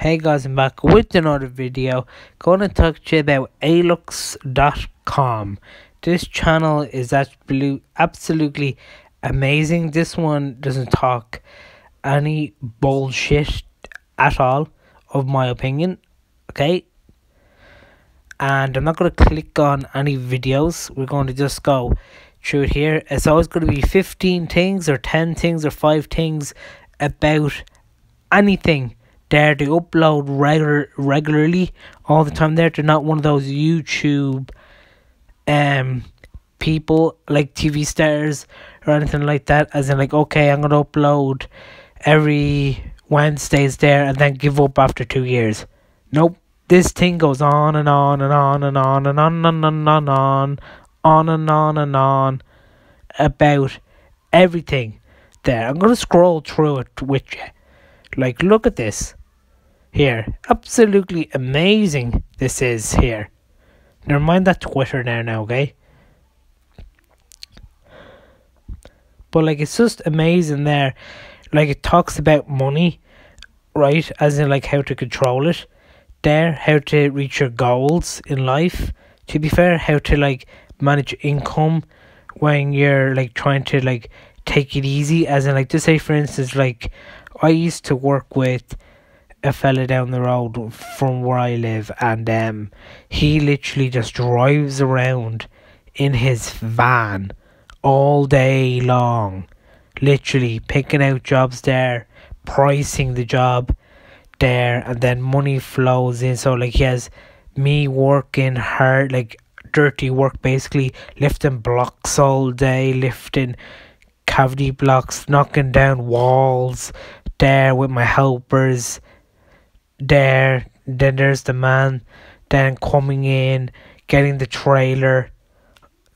Hey guys, I'm back with another video. To talk to you about alux.com. This channel is absolutely amazing. This one doesn't talk any bullshit at all, of my opinion. Okay? And I'm not going to click on any videos. We're going to just go through it here. It's always going to be 15 things or 10 things or 5 things about anything there they upload regular regularly all the time there they're not one of those youtube um people like tv stars or anything like that as in like okay i'm gonna upload every wednesdays there and then give up after two years. Nope. This thing goes on and on and on and on and on and on and on on on and on and on about everything there. I'm gonna scroll through it with you. Like look at this here. Absolutely amazing this is here. Never mind that Twitter there now, okay? But like it's just amazing there. Like it talks about money, right? As in like how to control it. There, how to reach your goals in life. To be fair, how to like manage income when you're like trying to like take it easy as in like to say for instance like I used to work with a fella down the road from where I live, and um, he literally just drives around in his van all day long, literally picking out jobs there, pricing the job there, and then money flows in. So like he has me working hard, like dirty work, basically lifting blocks all day, lifting cavity blocks, knocking down walls there with my helpers there. Then there's the man then coming in, getting the trailer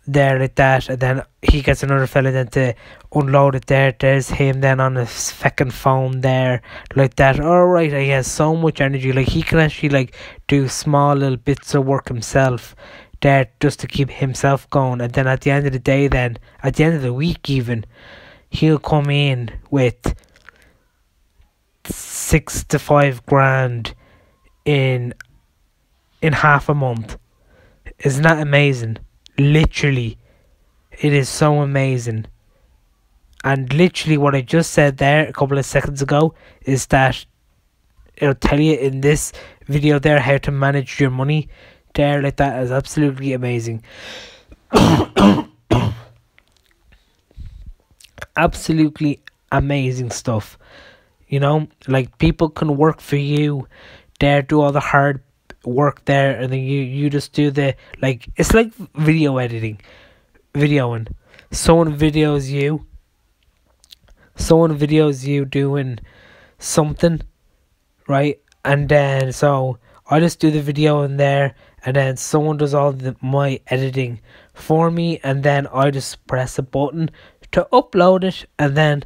there like that, and then he gets another fella then to unload it there. There's him then on his second phone there, like that. Alright, he has so much energy. Like he can actually like do small little bits of work himself there just to keep himself going. And then at the end of the day, then at the end of the week, even he'll come in with six to five grand in in half a month. Isn't that amazing? Literally, it is so amazing. And literally, what I just said there a couple of seconds ago is that it'll tell you in this video there how to manage your money there like that is absolutely amazing. absolutely amazing stuff. You know, like people can work for you, there do all the hard work there, and then you you just do the like it's like video editing, videoing. Someone videos you. Someone videos you doing something, right? And then so I just do the video in there, and then someone does all the my editing for me, and then I just press a button to upload it, and then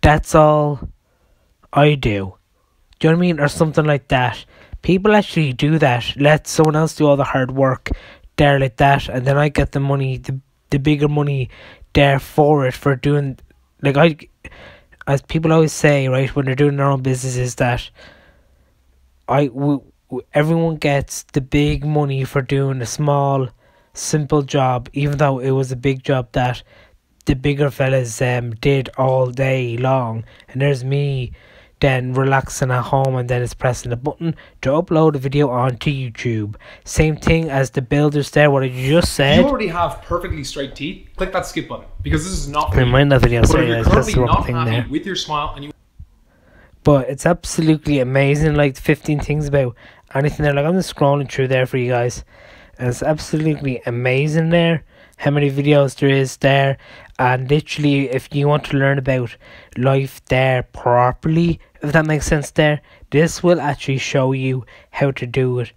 that's all I do. Do you know what I mean? Or something like that. People actually do that. Let someone else do all the hard work there like that and then I get the money the the bigger money there for it for doing like I as people always say, right, when they're doing their own businesses that I w- everyone gets the big money for doing a small simple job even though it was a big job that the bigger fellas um did all day long and there's me then relaxing at home and then it's pressing the button to upload a video onto YouTube. Same thing as the builders there, what I just said. You already have perfectly straight teeth. Click that skip button because this is not for Remind that video, sorry guys, that's the wrong thing there. with your smile and you But it's absolutely amazing, like 15 things about anything there. Like I'm just scrolling through there for you guys. And it's absolutely amazing there how many videos there is there and literally if you want to learn about life there properly if that makes sense there this will actually show you how to do it.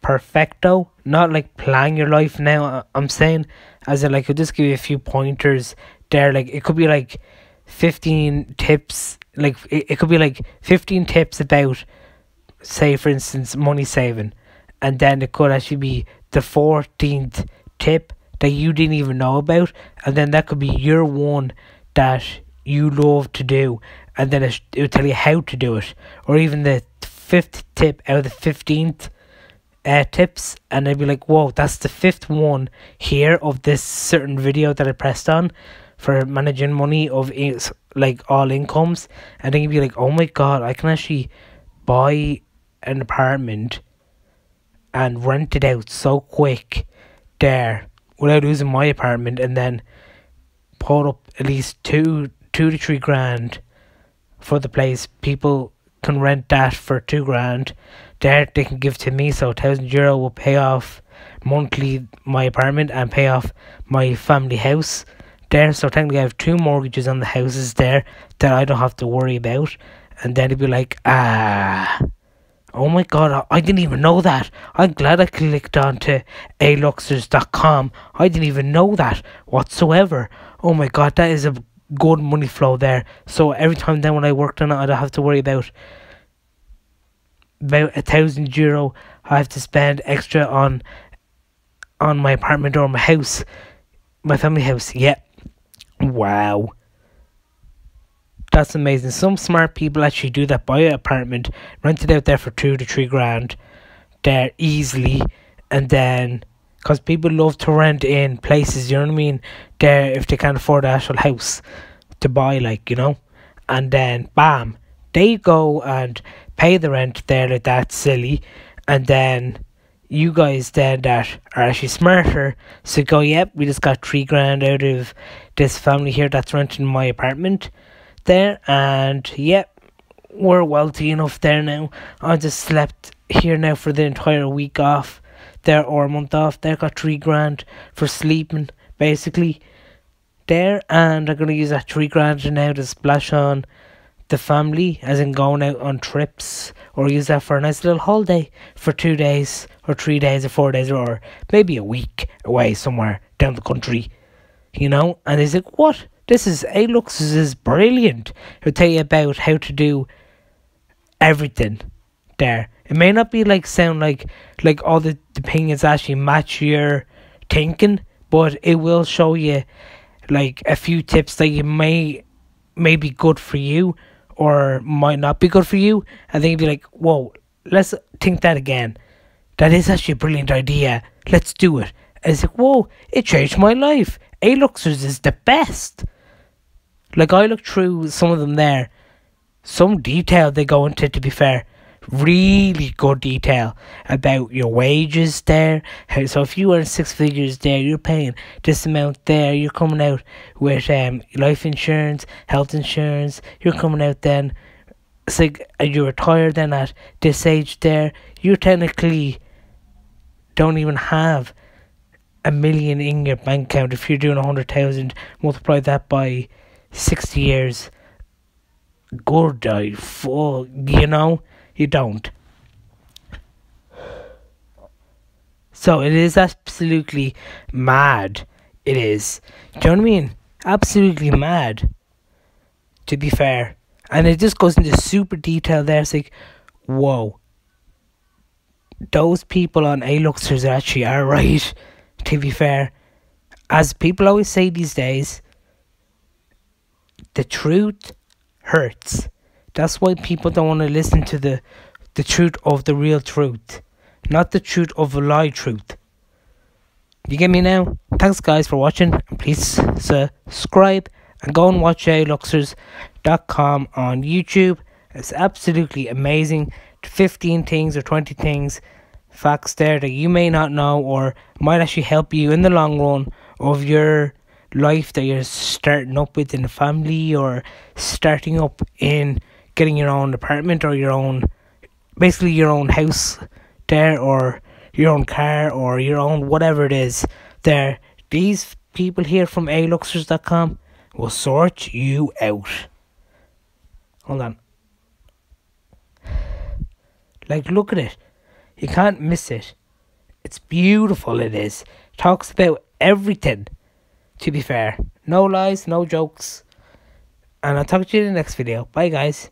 Perfecto. Not like plan your life now i'm saying. As in like i'll just give you a few pointers there. Like it could be like 15 tips like it, it could be like 15 tips about say for instance money saving. And then it could actually be the 14th tip that you didn't even know about and then that could be your one that you love to do and then it, will tell you how to do it or even the fifth tip out of the fifteenth uh, tips, and they'd be like, "Whoa, that's the fifth one here of this certain video that I pressed on for managing money of like all incomes," and then you'd be like, "Oh my god, I can actually buy an apartment and rent it out so quick there without losing my apartment, and then put up at least two two to three grand for the place. People can rent that for two grand." there they can give to me. So thousand euro will pay off monthly my apartment and pay off my family house there. So technically, I have two mortgages on the houses there that I don't have to worry about. And then it'd be like, ah, oh my god, I didn't even know that. I'm glad I clicked on to aluxers.com. I didn't even know that whatsoever. Oh my god, that is a good money flow there. So every time then when I worked on it, I don't have to worry about about a thousand euro I have to spend extra on on my apartment or my house, my family house. Yeah, wow, that's amazing. Some smart people actually do that. Buy an apartment, rent it out there for two to three grand, there easily, and then because people love to rent in places. You know what I mean? There, if they can't afford an actual house to buy, like you know, and then bam, they go and pay the rent there like that silly and then you guys then that are actually smarter so go yep we just got three grand out of this family here that's renting my apartment there and yep we're wealthy enough there now I just slept here now for the entire week off there or a month off there got three grand for sleeping basically there and I'm gonna use that three grand now to splash on the family, as in going out on trips, or use that for a nice little holiday for two days, or three days, or four days, or maybe a week away somewhere down the country, you know? And he's like, what? This is, Alux is brilliant. He'll tell you about how to do everything there. It may not be like sound like like all the, the opinions actually match your thinking, but it will show you like a few tips that you may may be good for you or might not be good for you, and then you'd be like, whoa, let's think that again. That is actually a brilliant idea. Let's do it. And it's like, whoa, it changed my life. Aluxers is the best. Like, I looked through some of them there. Some detail they go into, to be fair really good detail about your wages there. So if you earn six figures there, you're paying this amount there. You're coming out with um life insurance, health insurance. You're coming out then. It's like you retire then at this age there. You technically don't even have a million in your bank account if you're doing a hundred thousand. Multiply that by sixty years. Good, I fuck, you know you don't. So it is absolutely mad. It is. Do you know what I mean? Absolutely mad. To be fair. And it just goes into super detail there. It's like, whoa. Those people on Aluxers actually are right. To be fair. As people always say these days, the truth hurts. That's why people don't want to listen to the the truth of the real truth, not the truth of a lie truth. You get me now? Thanks guys for watching. Please subscribe and go and watch aluxers.com on YouTube. It's absolutely amazing. 15 things or 20 things, facts there that you may not know or might actually help you in the long run of your life that you're starting up with in a family or starting up in getting your own apartment or your own, basically your own house there or your own car or your own whatever it is there. These people here from aluxers.com will sort you out. Hold on. Like, look at it. You can't miss it. It's beautiful, it is. Talks about everything, to be fair. No lies, no jokes. And I'll talk to you in the next video. Bye, guys.